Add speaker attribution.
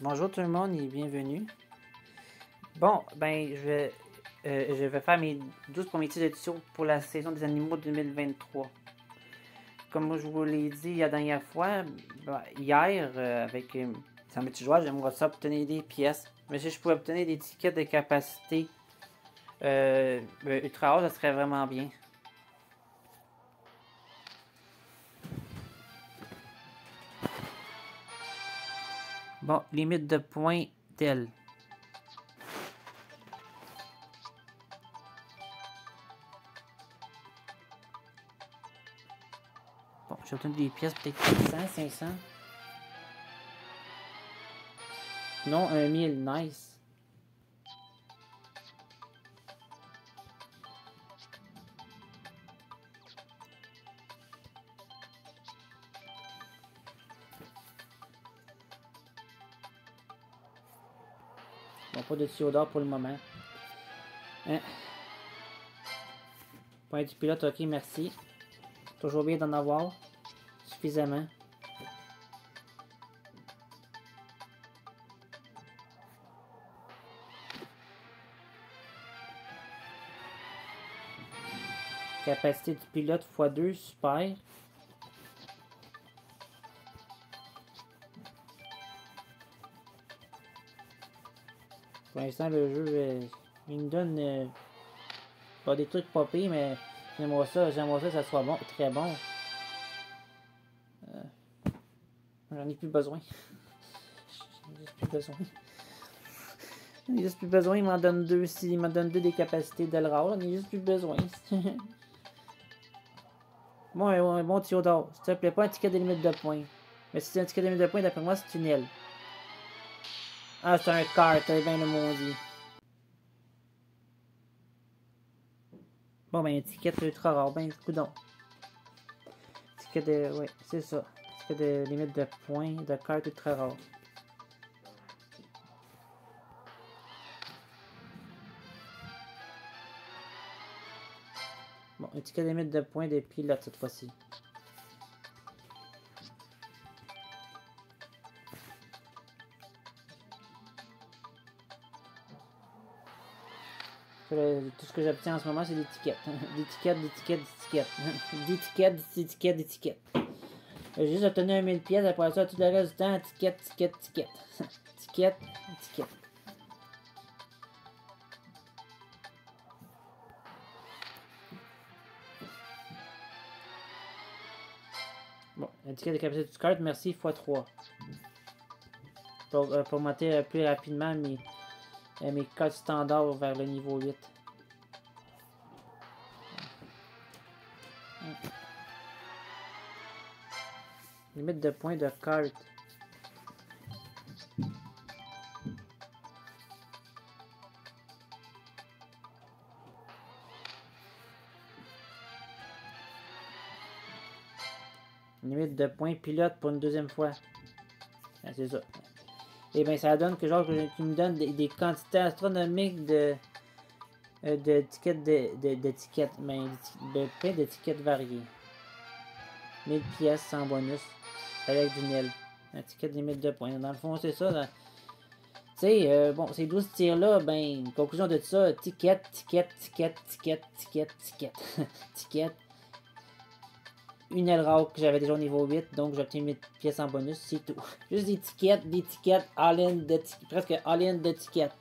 Speaker 1: bonjour tout le monde et bienvenue. Bon, ben, je vais, euh, je vais faire mes 12 premiers titres de tuto pour la saison des animaux 2023. Comme je vous l'ai dit la dernière fois, ben, hier, euh, avec euh, un petit joueur, j'aimerais ça obtenir des pièces. Mais si je pouvais obtenir des tickets de capacité euh, ultra haut, ça serait vraiment bien. Bon, limite de points telle. Bon, j'ai obtenu des pièces, peut-être 400, 500. Non, un 1000, nice. Pas de tuyau d'or pour le moment. Hein? Point du pilote, ok, merci. Toujours bien d'en avoir. Suffisamment. Capacité du pilote x2, super. Pour l'instant, le jeu, euh, il me donne euh, pas des trucs pires, mais j'aimerais ça, j'aimerais ça ça soit bon, très bon. Euh, J'en ai plus besoin. J'en ai plus besoin. J'en ai juste plus besoin, il m'en donne deux, si, il m'en donne deux des capacités d'Elra, j'en ai juste plus besoin. bon, un bon tuyau d'or. S'il te plaît, pas un ticket de limite de points. Mais si c'est un ticket de limite de points, d'après moi, c'est une. Ah, c'est un cart, t'as bien le maudit. Bon, ben, étiquette ultra rare, ben, coudon. Ticket de. Ouais, c'est ça. Ticket de limite de points de carte ultra rare. Bon, de limite de points de pilote cette fois-ci. Tout ce que j'obtiens en ce moment, c'est des tickets. des tickets, des tickets, des tickets. des tickets, des tickets, des tickets. J'ai juste obtenu un 1000 pièces, après ça, tout le reste du temps, ticket, ticket, ticket. ticket, ticket. Bon, un ticket de capacité du carte, merci, x3. Pour, euh, pour monter euh, plus rapidement euh, mes codes standards vers le niveau 8. Limite de points de carte. Limite de points pilote pour une deuxième fois. C'est ça. Et bien, ça donne que genre qu'il me donne des, quantités astronomiques de euh, de tickets de, de, d'étiquettes, de plein d'étiquettes variées. 1000 pièces sans bonus avec du nil. De limite de points. Dans le fond, c'est ça. Tu sais, euh, bon, ces 12 tirs-là, ben, conclusion de tout ça, ticket, ticket, ticket, ticket, ticket, ticket, ticket. Une aile rare que j'avais déjà au niveau 8, donc obtenu 1000 pièces en bonus, c'est tout. Juste des tickets, des tickets, all-in de presque all-in de tickets.